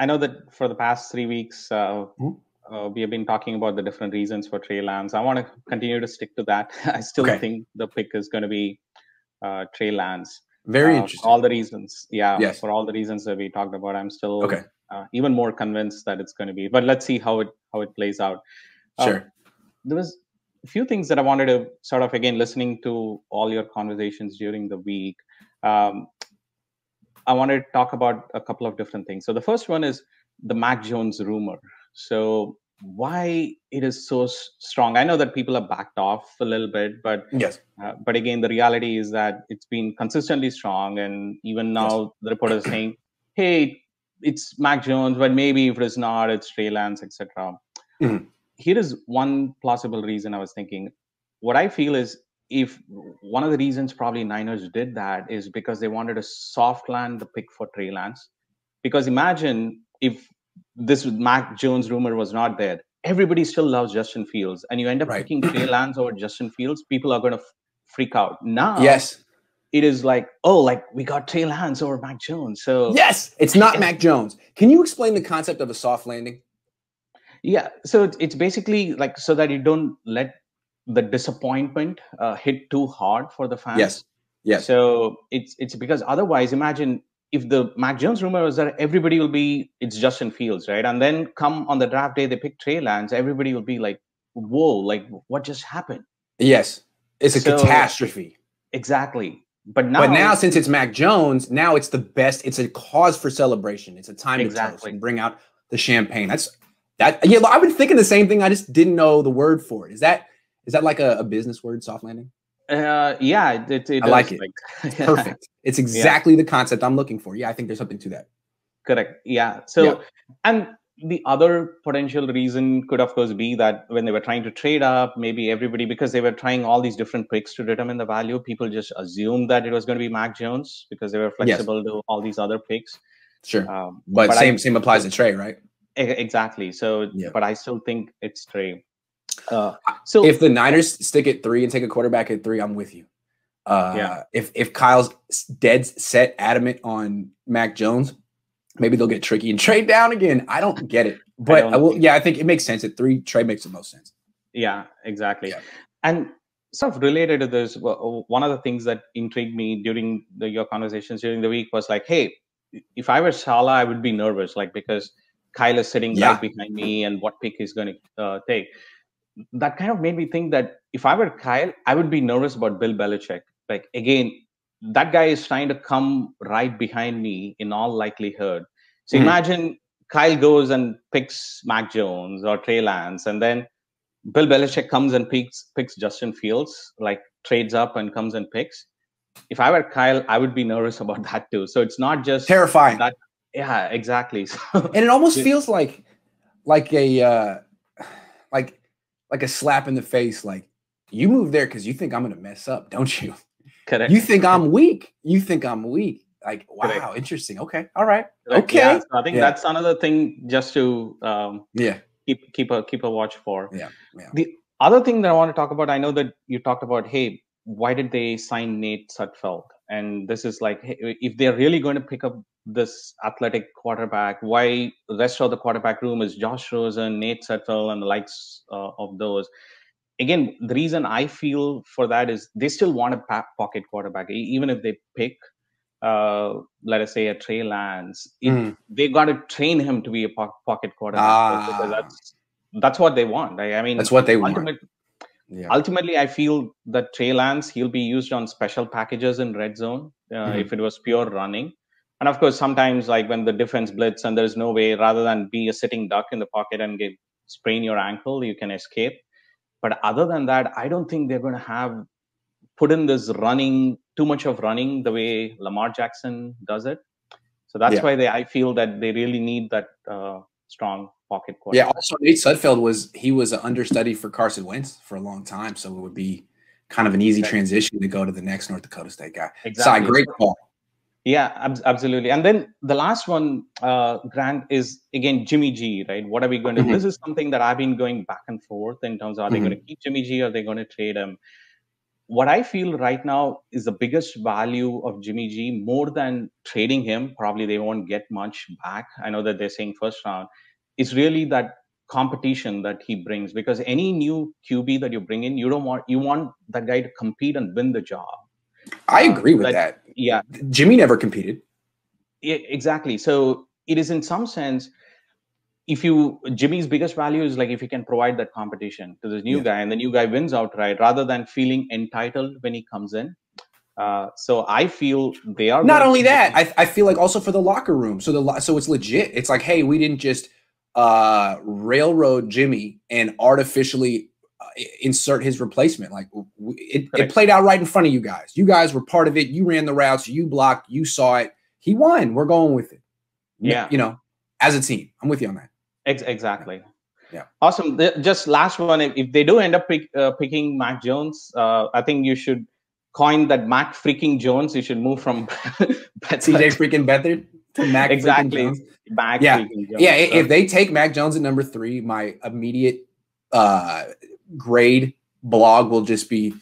I know that for the past three weeks, uh, mm-hmm. uh, we have been talking about the different reasons for Trey Lance. I want to continue to stick to that. I still okay. think the pick is going to be uh, Trey Lance. Very uh, interesting. all the reasons, yeah. Yes. For all the reasons that we talked about, I'm still okay. Uh, even more convinced that it's going to be. But let's see how it how it plays out. Um, sure. there was a few things that I wanted to sort of again listening to all your conversations during the week. Um, I want to talk about a couple of different things. So the first one is the Mac Jones rumor. So why it is so strong? I know that people have backed off a little bit, but yes, uh, but again, the reality is that it's been consistently strong, and even now yes. the report is saying, "Hey, it's Mac Jones, but maybe if it is not, it's Trey Lance, etc." Mm-hmm. Here is one plausible reason I was thinking. What I feel is if one of the reasons probably Niners did that is because they wanted to soft land the pick for Trey Lance. Because imagine if this Mac Jones rumor was not there, everybody still loves Justin Fields, and you end up right. picking Trey Lance over Justin Fields, people are going to freak out. Now, yes, it is like, oh, like we got Trey Lance over Mac Jones. So yes, it's not Mac Jones. Can you explain the concept of a soft landing? Yeah, so it's basically like so that you don't let the disappointment uh, hit too hard for the fans. Yes. Yes. So it's it's because otherwise, imagine if the Mac Jones rumor was that everybody will be it's Justin Fields, right? And then come on the draft day, they pick Trey Lance, everybody will be like, "Whoa! Like what just happened?" Yes, it's a so, catastrophe. Exactly. But now, but now since it's Mac Jones, now it's the best. It's a cause for celebration. It's a time exactly. to toast and bring out the champagne. That's that. Yeah, I've been thinking the same thing. I just didn't know the word for it. Is that is that like a, a business word, soft landing? Uh, yeah, it, it I like it. Like, yeah. Perfect. It's exactly yeah. the concept I'm looking for. Yeah, I think there's something to that. Correct. Yeah. So, yeah. and the other potential reason could, of course, be that when they were trying to trade up, maybe everybody, because they were trying all these different picks to determine the value, people just assumed that it was going to be Mac Jones because they were flexible yes. to all these other picks. Sure. Um, but, but, same I, same applies to Trey, right? Exactly. So, yeah. but I still think it's Trey. Uh, so if the Niners stick at three and take a quarterback at three, I'm with you. Uh, yeah. If if Kyle's dead set adamant on Mac Jones, maybe they'll get tricky and trade down again. I don't get it, but I I will, yeah, I think it makes sense. At three, trade makes the most sense. Yeah, exactly. Yeah. And sort of related to this, one of the things that intrigued me during the, your conversations during the week was like, hey, if I were Salah, I would be nervous, like because Kyle is sitting yeah. right behind me, and what pick he's going to uh, take that kind of made me think that if I were Kyle, I would be nervous about Bill Belichick. Like again, that guy is trying to come right behind me in all likelihood. So mm-hmm. imagine Kyle goes and picks Mac Jones or Trey Lance, and then Bill Belichick comes and picks picks Justin Fields, like trades up and comes and picks. If I were Kyle, I would be nervous about that too. So it's not just terrifying. That, yeah, exactly. and it almost feels like like a uh, like like a slap in the face. Like you move there because you think I'm going to mess up, don't you? Correct. You think I'm weak. You think I'm weak. Like wow, Correct. interesting. Okay, all right. Correct. Okay. Yeah, so I think yeah. that's another thing just to um, yeah keep keep a keep a watch for. Yeah. yeah. The other thing that I want to talk about, I know that you talked about, hey, why did they sign Nate Sudfeld? And this is like, if they're really going to pick up this athletic quarterback, why the rest of the quarterback room is Josh Rosen, Nate Sudfeld, and the likes uh, of those. Again, the reason I feel for that is they still want a pocket quarterback, even if they pick, uh, let us say, a Trey Lance. Mm. They got to train him to be a pocket quarterback ah. because that's that's what they want. I, I mean, that's what they want. Yeah. Ultimately, I feel that Trey Lance he'll be used on special packages in red zone uh, mm-hmm. if it was pure running. And of course, sometimes like when the defense blitz and there's no way, rather than be a sitting duck in the pocket and get sprain your ankle, you can escape. But other than that, I don't think they're going to have put in this running too much of running the way Lamar Jackson does it. So that's yeah. why they I feel that they really need that uh, strong pocket quarterback. Yeah. Also, Nate Sudfeld was he was an understudy for Carson Wentz for a long time, so it would be kind of an easy transition to go to the next North Dakota State guy. Exactly. great call. Yeah, ab- absolutely. And then the last one, uh, Grant, is again Jimmy G, right? What are we going to? Mm-hmm. This is something that I've been going back and forth in terms of are mm-hmm. they going to keep Jimmy G? Or are they going to trade him? What I feel right now is the biggest value of Jimmy G more than trading him. Probably they won't get much back. I know that they're saying first round. Is really that competition that he brings because any new QB that you bring in, you don't want you want that guy to compete and win the job. I agree with that. that. Yeah, Jimmy never competed. Yeah, exactly. So it is in some sense if you Jimmy's biggest value is like if he can provide that competition to this new yeah. guy and the new guy wins outright rather than feeling entitled when he comes in. Uh, so I feel they are not only that. I, I feel like also for the locker room. So the so it's legit. It's like hey, we didn't just uh, railroad Jimmy and artificially uh, insert his replacement. Like it, it played out right in front of you guys. You guys were part of it. You ran the routes. You blocked. You saw it. He won. We're going with it. Yeah. You know, as a team, I'm with you on that. Ex- exactly. Yeah. Awesome. Just last one. If they do end up pick, uh, picking Mac Jones, uh, I think you should coin that Mac freaking Jones. You should move from CJ freaking Beathard to Mac exactly. Jones. Mac yeah. Jones, yeah. So. If they take Mac Jones at number three, my immediate uh, grade blog will just be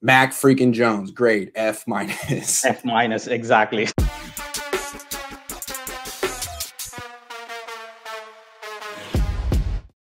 Mac freaking Jones. Grade F minus. F minus. Exactly.